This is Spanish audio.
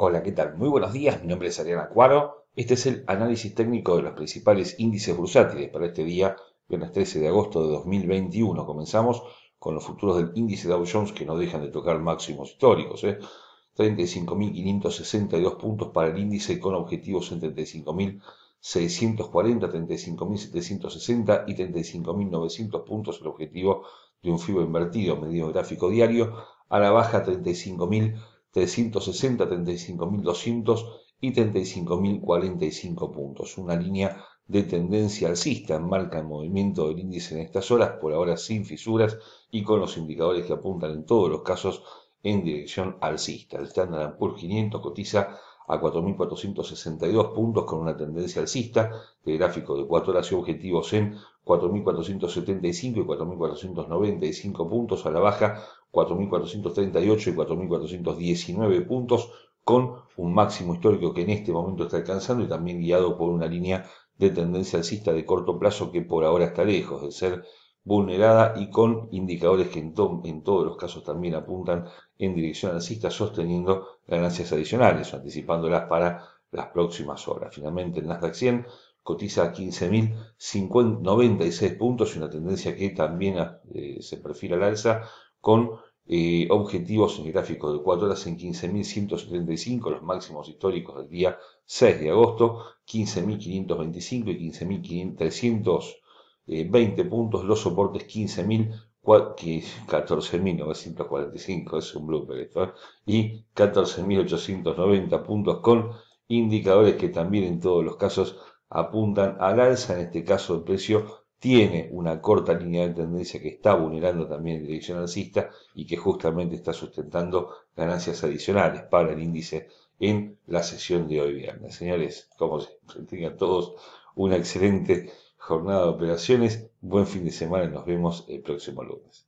Hola, ¿qué tal? Muy buenos días, mi nombre es Ariana Cuaro. Este es el análisis técnico de los principales índices bursátiles para este día, viernes 13 de agosto de 2021. Comenzamos con los futuros del índice Dow Jones que no dejan de tocar máximos históricos. ¿eh? 35.562 puntos para el índice con objetivos en 35.640, 35.760 y 35.900 puntos el objetivo de un FIBO invertido medido gráfico diario a la baja 35.000 360, 35.200 y 35.045 puntos. Una línea de tendencia alcista marca el movimiento del índice en estas horas, por ahora sin fisuras y con los indicadores que apuntan en todos los casos en dirección alcista. El Standard Poor's 500 cotiza a 4.462 puntos con una tendencia alcista de gráfico de 4 horas y objetivos en 4.475 y 4.495 puntos a la baja 4.438 y 4.419 puntos con un máximo histórico que en este momento está alcanzando y también guiado por una línea de tendencia alcista de corto plazo que por ahora está lejos de ser vulnerada y con indicadores que en, todos los casos también apuntan en dirección alcista, sosteniendo ganancias adicionales, anticipándolas para las próximas horas. Finalmente, el Nasdaq 100 cotiza a 15.096 puntos y una tendencia que también eh, se perfila al alza con eh, objetivos en gráfico de 4 horas en 15.175, los máximos históricos del día 6 de agosto, 15.525 y 15.300 20 puntos, los soportes 15.000, 14.945, es un blooper esto, ¿eh? y 14.890 puntos con indicadores que también en todos los casos apuntan al alza, en este caso el precio tiene una corta línea de tendencia que está vulnerando también dirección alcista y que justamente está sustentando ganancias adicionales para el índice en la sesión de hoy viernes. Señores, como siempre, tengan todos una excelente jornada de operaciones. Buen fin de semana y nos vemos el próximo lunes.